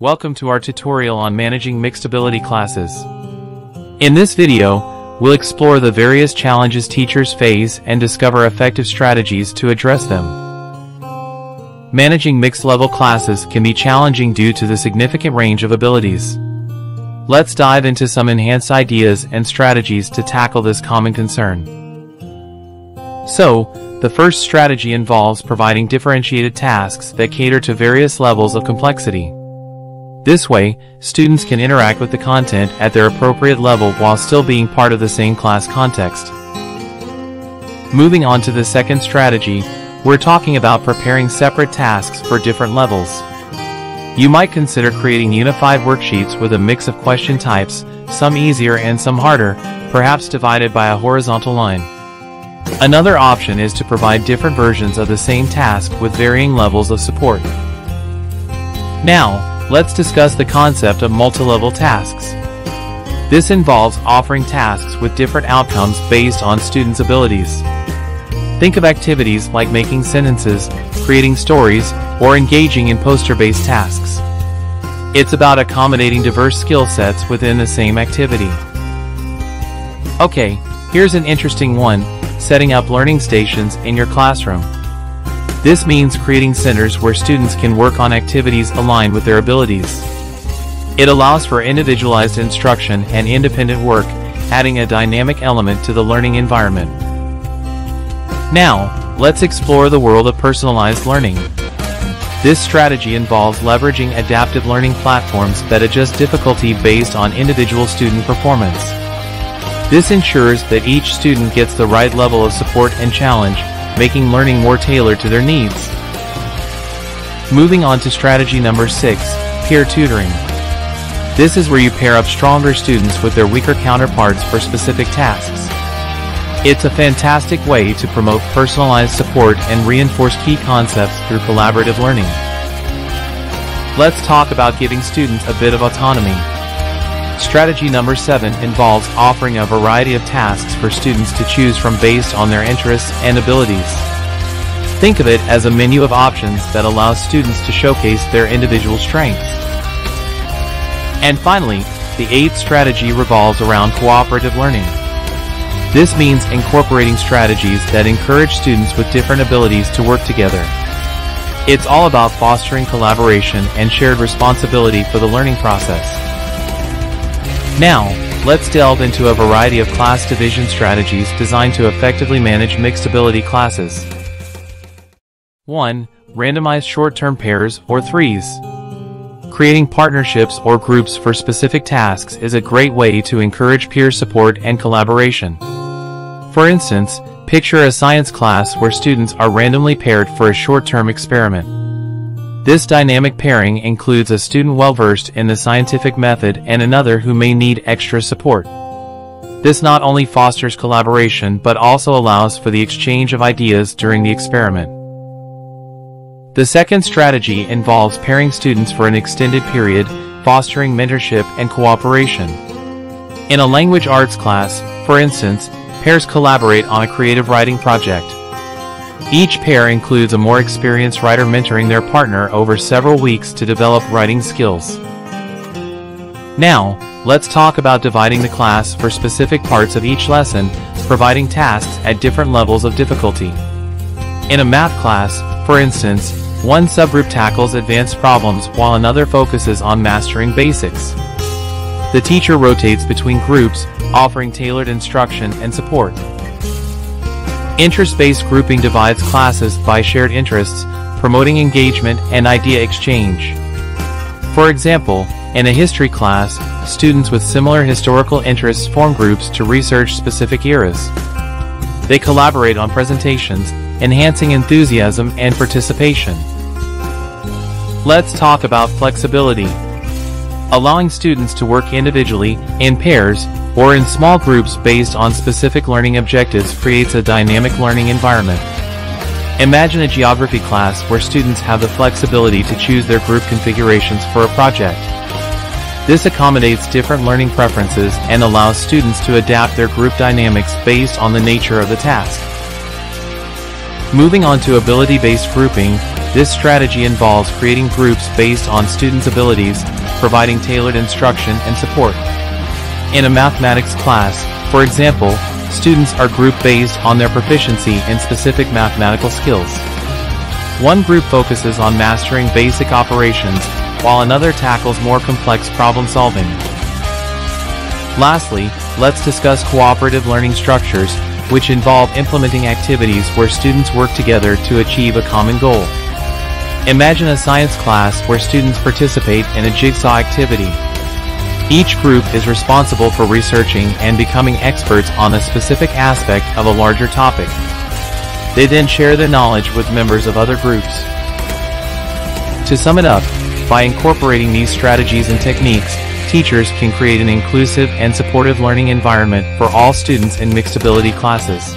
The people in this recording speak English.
Welcome to our tutorial on managing mixed ability classes. In this video, we'll explore the various challenges teachers face and discover effective strategies to address them. Managing mixed level classes can be challenging due to the significant range of abilities. Let's dive into some enhanced ideas and strategies to tackle this common concern. So, the first strategy involves providing differentiated tasks that cater to various levels of complexity. This way, students can interact with the content at their appropriate level while still being part of the same class context. Moving on to the second strategy, we're talking about preparing separate tasks for different levels. You might consider creating unified worksheets with a mix of question types, some easier and some harder, perhaps divided by a horizontal line. Another option is to provide different versions of the same task with varying levels of support. Now, let's discuss the concept of multi-level tasks. This involves offering tasks with different outcomes based on students' abilities. Think of activities like making sentences, creating stories, or engaging in poster-based tasks. It's about accommodating diverse skill sets within the same activity. Okay, here's an interesting one, setting up learning stations in your classroom. This means creating centers where students can work on activities aligned with their abilities. It allows for individualized instruction and independent work, adding a dynamic element to the learning environment. Now, let's explore the world of personalized learning. This strategy involves leveraging adaptive learning platforms that adjust difficulty based on individual student performance. This ensures that each student gets the right level of support and challenge, making learning more tailored to their needs. Moving on to strategy number 6, peer tutoring. This is where you pair up stronger students with their weaker counterparts for specific tasks. It's a fantastic way to promote personalized support and reinforce key concepts through collaborative learning. Let's talk about giving students a bit of autonomy. Strategy number 7 involves offering a variety of tasks for students to choose from based on their interests and abilities. Think of it as a menu of options that allows students to showcase their individual strengths. And finally, the eighth strategy revolves around cooperative learning. This means incorporating strategies that encourage students with different abilities to work together. It's all about fostering collaboration and shared responsibility for the learning process. Now, let's delve into a variety of class division strategies designed to effectively manage mixed ability classes. 1. Randomized short-term pairs or threes. Creating partnerships or groups for specific tasks is a great way to encourage peer support and collaboration. For instance, picture a science class where students are randomly paired for a short-term experiment. This dynamic pairing includes a student well-versed in the scientific method and another who may need extra support. This not only fosters collaboration but also allows for the exchange of ideas during the experiment. The second strategy involves pairing students for an extended period, fostering mentorship and cooperation. In a language arts class, for instance, pairs collaborate on a creative writing project. Each pair includes a more experienced writer mentoring their partner over several weeks to develop writing skills. Now, let's talk about dividing the class for specific parts of each lesson, providing tasks at different levels of difficulty. In a math class, for instance, one subgroup tackles advanced problems while another focuses on mastering basics. The teacher rotates between groups, offering tailored instruction and support. Interest-based grouping divides classes by shared interests, promoting engagement and idea exchange. For example, in a history class, students with similar historical interests form groups to research specific eras. They collaborate on presentations, enhancing enthusiasm and participation. Let's talk about flexibility. Allowing students to work individually, in pairs, or in small groups based on specific learning objectives creates a dynamic learning environment. Imagine a geography class where students have the flexibility to choose their group configurations for a project. This accommodates different learning preferences and allows students to adapt their group dynamics based on the nature of the task. Moving on to ability-based grouping, This strategy involves creating groups based on students' abilities, providing tailored instruction and support. In a mathematics class, for example, students are grouped based on their proficiency in specific mathematical skills. One group focuses on mastering basic operations, while another tackles more complex problem solving. Lastly, let's discuss cooperative learning structures, which involve implementing activities where students work together to achieve a common goal. Imagine a science class where students participate in a jigsaw activity. Each group is responsible for researching and becoming experts on a specific aspect of a larger topic. They then share the knowledge with members of other groups. To sum it up, by incorporating these strategies and techniques, teachers can create an inclusive and supportive learning environment for all students in mixed ability classes.